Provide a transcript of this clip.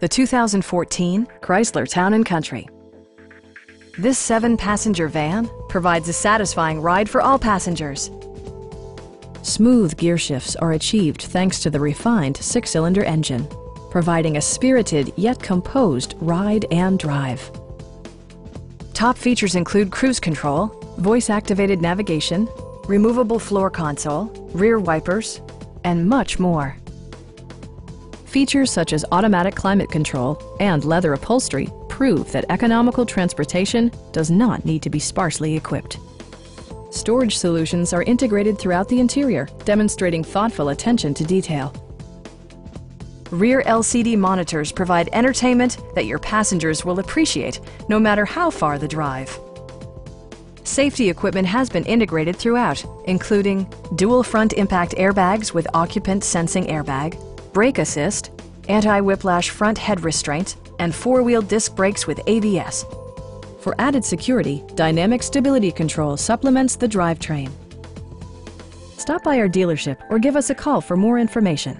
The 2014 Chrysler Town & Country. This seven-passenger van provides a satisfying ride for all passengers. Smooth gear shifts are achieved thanks to the refined six-cylinder engine, providing a spirited yet composed ride and drive. Top features include cruise control, voice-activated navigation, removable floor console, rear wipers, and much more. Features such as automatic climate control and leather upholstery prove that economical transportation does not need to be sparsely equipped. Storage solutions are integrated throughout the interior, demonstrating thoughtful attention to detail. Rear LCD monitors provide entertainment that your passengers will appreciate no matter how far the drive. Safety equipment has been integrated throughout, including dual front impact airbags with occupant sensing airbag, brake assist, anti-whiplash front head restraint, and four-wheel disc brakes with ABS. For added security, Dynamic Stability Control supplements the drivetrain. Stop by our dealership or give us a call for more information.